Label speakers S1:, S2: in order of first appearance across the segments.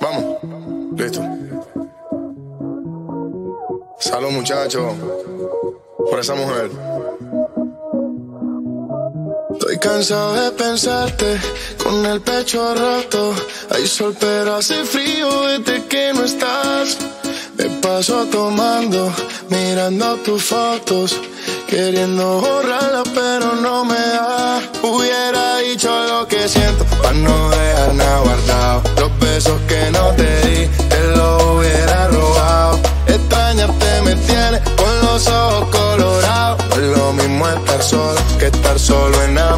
S1: Vamos, listo. Salud, muchachos, por esa mujer. Estoy cansado de pensarte con el pecho roto. Hay sol, pero hace frío desde que no estás. Me paso tomando, mirando tus fotos, queriendo borrarlas, pero no me da. Hubiera dicho lo que siento, para no dejar nada guardado besos que no te di, te lo hubiera robado. Extrañarte me tiene con los ojos colorados. Es lo mismo estar solo que estar solo en nada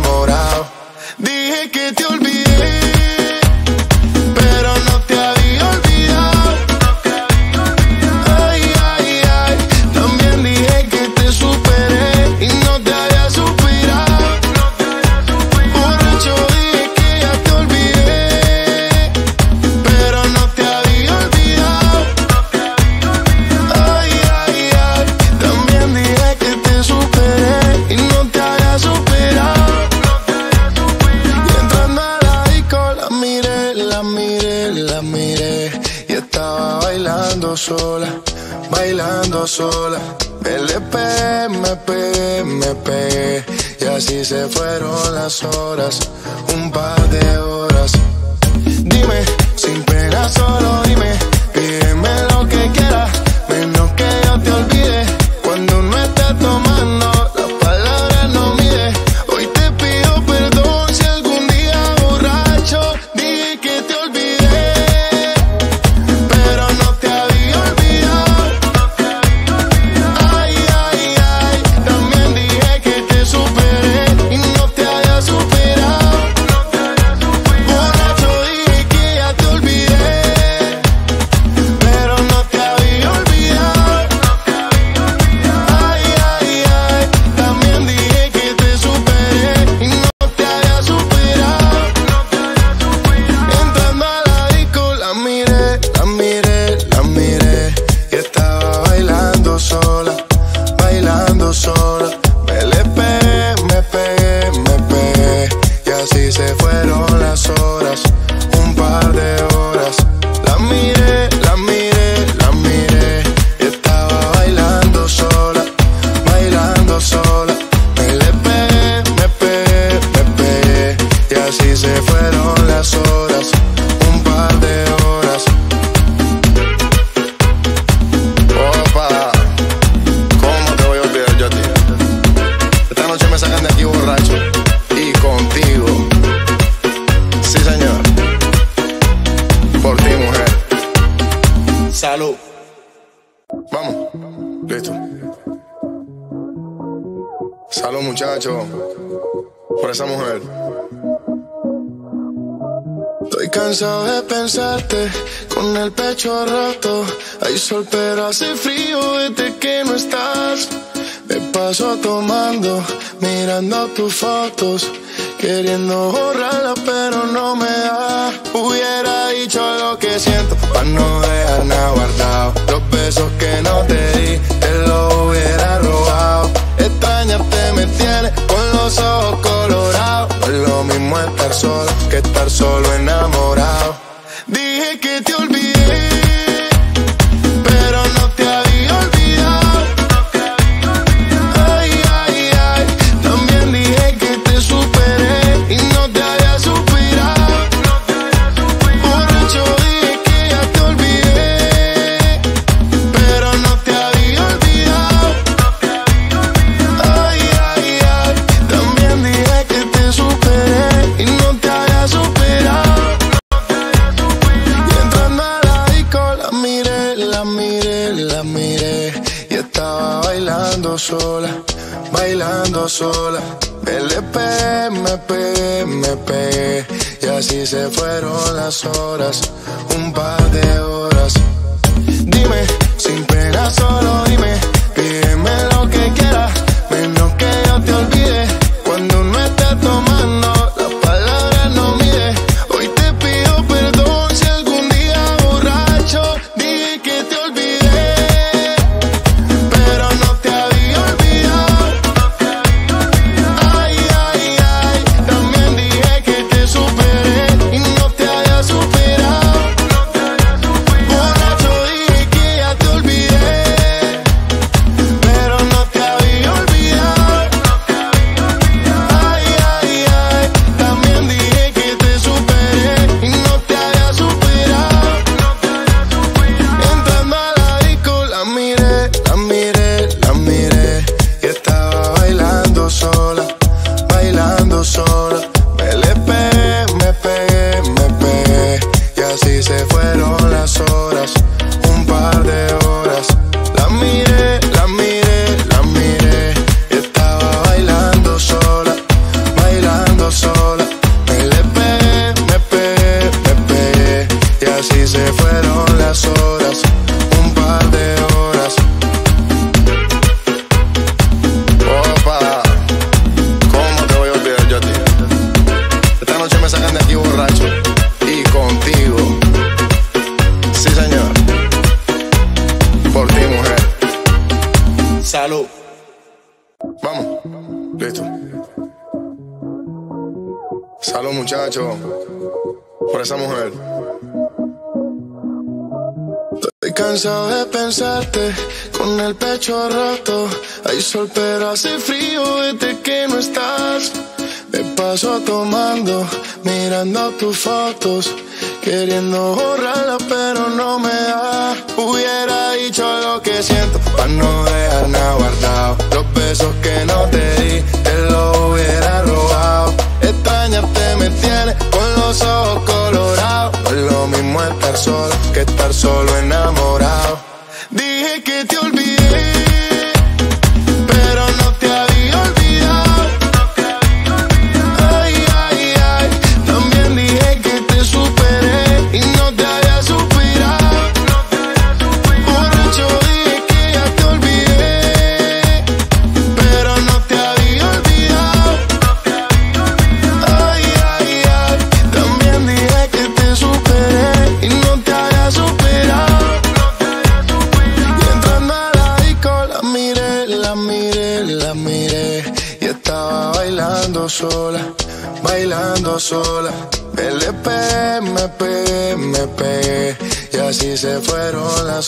S1: Listo. Salud, muchachos. Por esa mujer. Estoy cansado de pensarte con el pecho roto. Hay sol, pero hace frío desde que no estás. Me paso tomando, mirando tus fotos. Queriendo borrarla, pero no me da. Hubiera dicho lo que siento, no besos que no te di. Listo. Salud, muchachos. Por esa mujer. Estoy cansado de pensarte con el pecho roto. Hay sol, pero hace frío desde que no estás. Me paso tomando, mirando tus fotos. Queriendo borrarla, pero no me da. Hubiera dicho lo que siento, pa' no dejar nada guardado. Los besos que no te sola que estar solo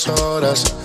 S1: horas.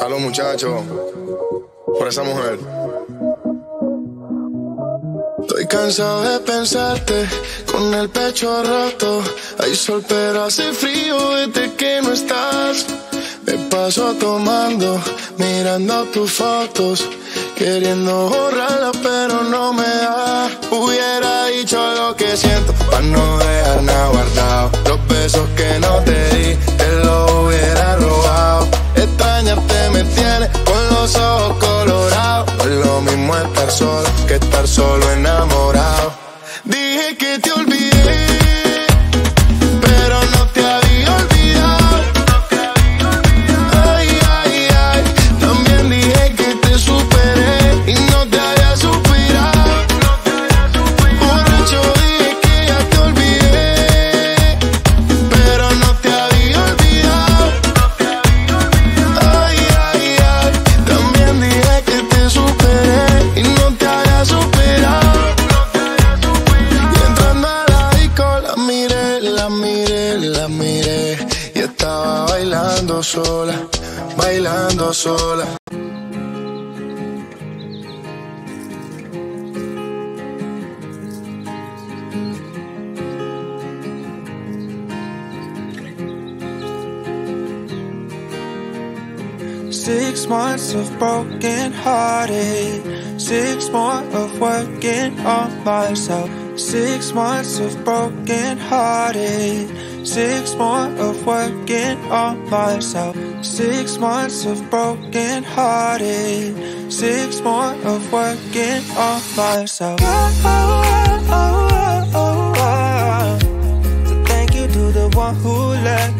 S1: Salud, muchachos, por esa mujer. Estoy cansado de pensarte con el pecho roto. Hay sol, pero hace frío desde que no estás. Me paso tomando, mirando tus fotos, queriendo borrarla, pero no me da. Hubiera dicho lo que siento, para no dejar nada guardado. Los besos que no te di los ojos es lo mismo estar solo que estar solo enamorado.
S2: Six months of broken hearted. Six more of working on myself. Six months of broken hearted. Six more of working on myself. Six months of broken hearted. Six more of working on myself. Oh, oh, oh, thank you to the one who let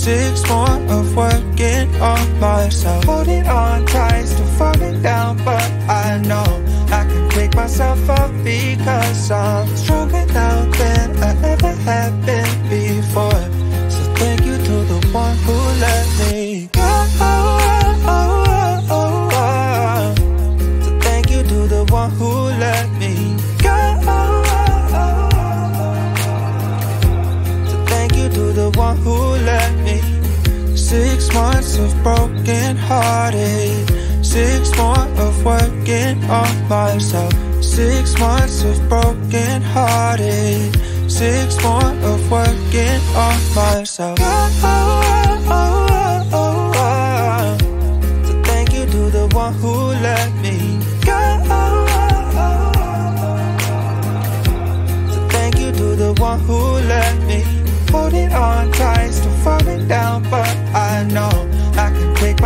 S2: Six more of working on myself. Holding on tight, still falling down, but I know I can pick myself up because I'm stronger now than I ever have been before. So thank you to the one who let me of broken hearted. Six more of working on myself. Six months of broken hearted. Six more of working on myself. So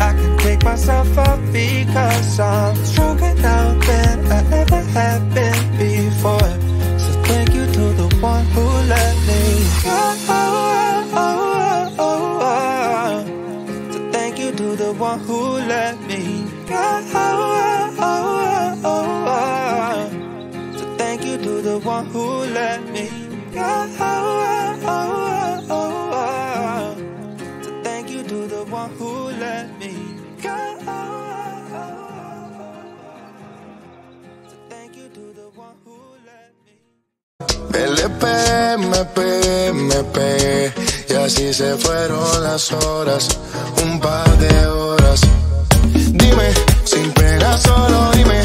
S2: I can pick myself up because I'm stronger now than I ever have been before. So thank you to the one who let me go. So thank you to the one who let me go. So thank you to the one who let me go. So thank you to the one who let me
S1: LP, me pegué Y así se fueron las horas Un par de horas. Dime, sin pena solo dime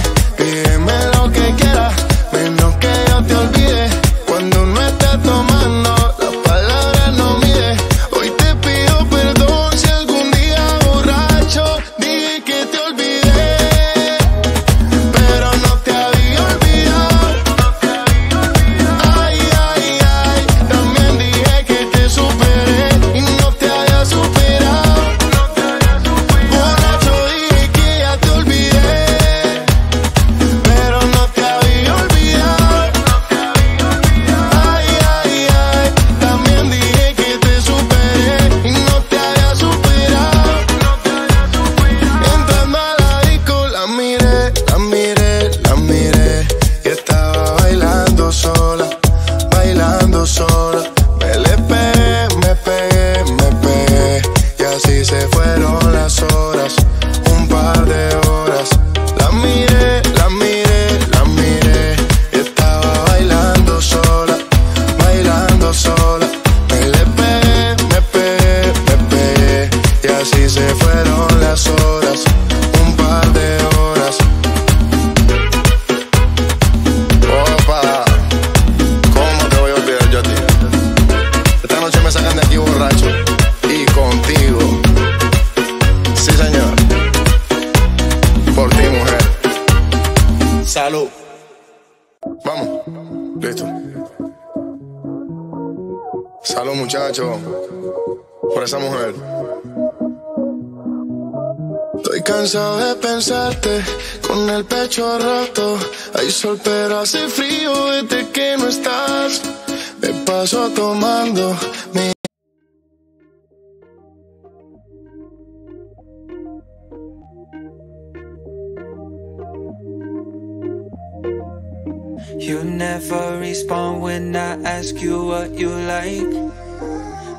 S1: Por esa mujer. Estoy cansado de pensarte con el pecho roto. Hay sol, pero hace frío desde que no estás. Me paso tomando mi
S2: You never respond when I ask you what you like.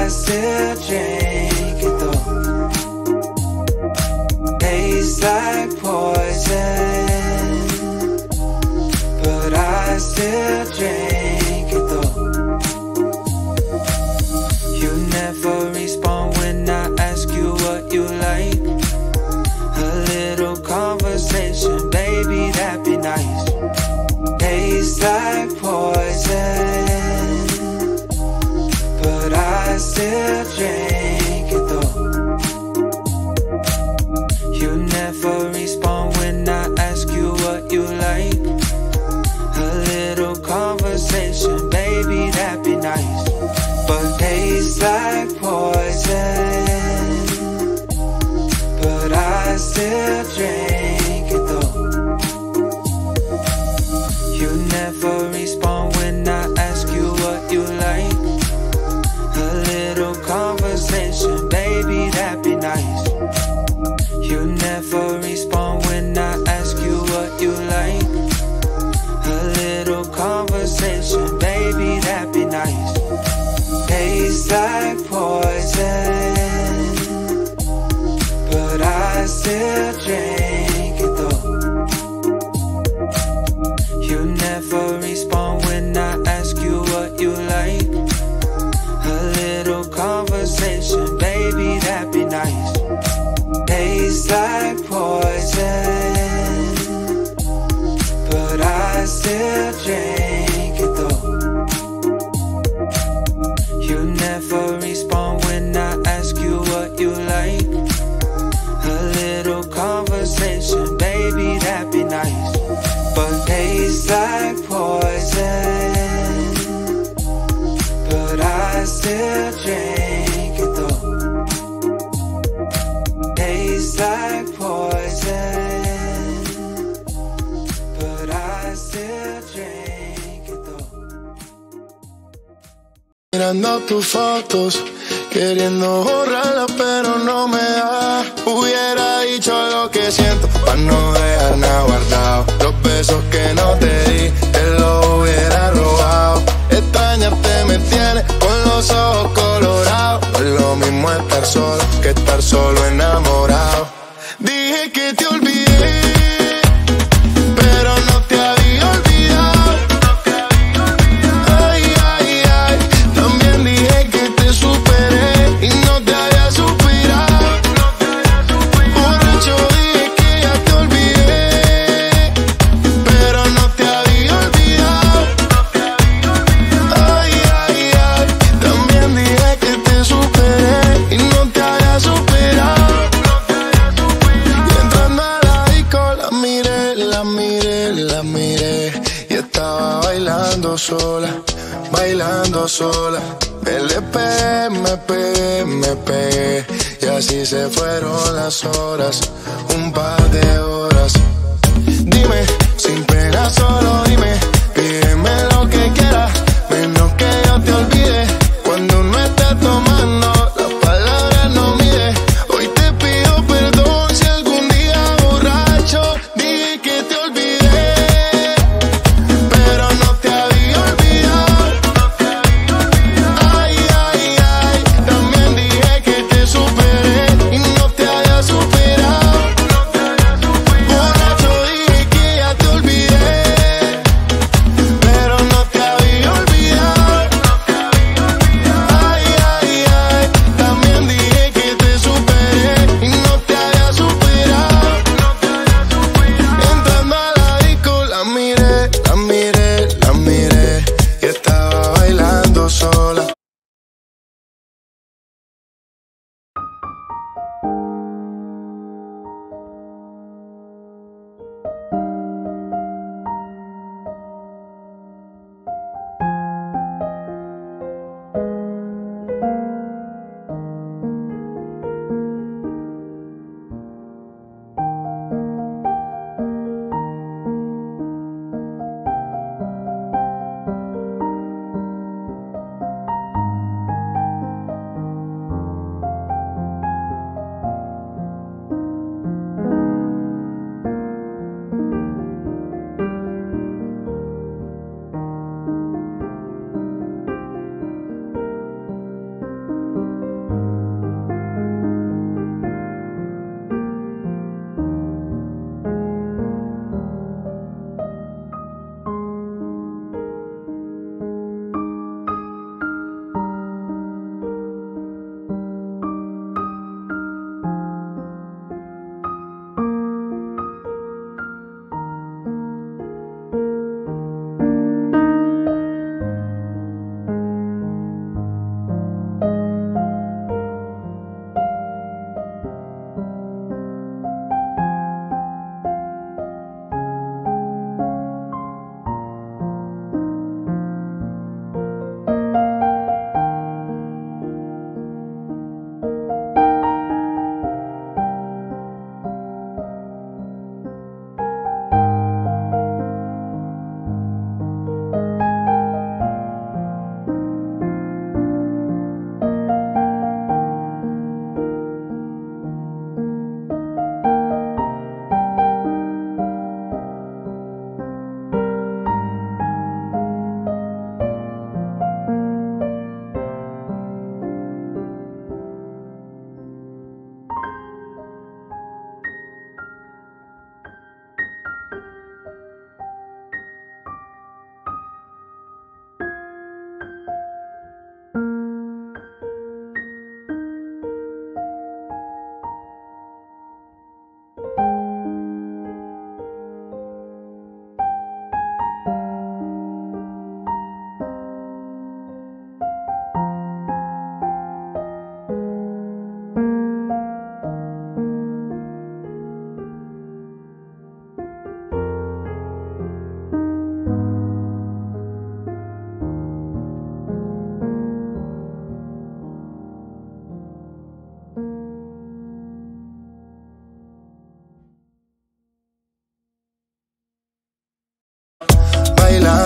S2: I still drink it though. Tastes like poison, but I still drink it though. You never respond when I ask you what you like. A little conversation, baby, that'd be nice. Tastes like
S1: tus fotos, queriendo borrarlas, pero no me da. Hubiera dicho lo que siento, para no dejar nada guardado. Los besos que no te di, te los hubiera robado. Extrañarte me tiene con los ojos colorados. Es lo mismo estar solo que estar solo enamorado. Dije que te olvidé, se fueron las horas, un par de horas. Dime, sin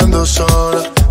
S1: bailando sola.